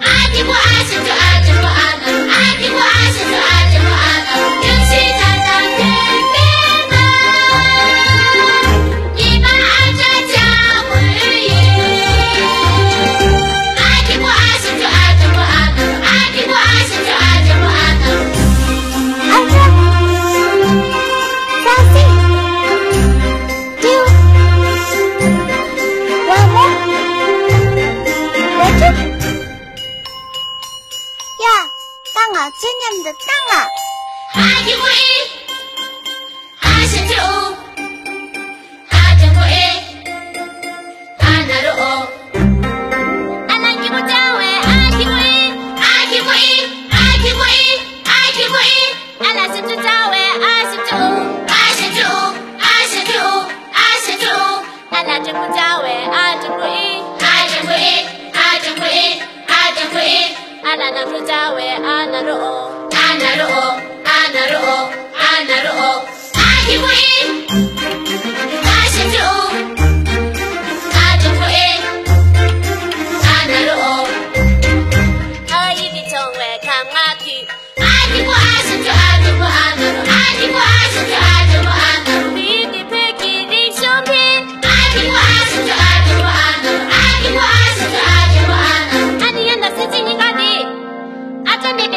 아직도 아직도 아직도 안 하고 아직도 아직도 아직도 안 하고 我中你们的当了。أنا رؤى أنا رؤى أنا رؤى أنا رؤى أهوين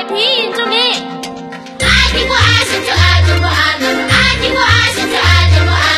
내 비인 좀 해. 아니고 아신척 아줌마 아줌마 아니고 아신척 아줌마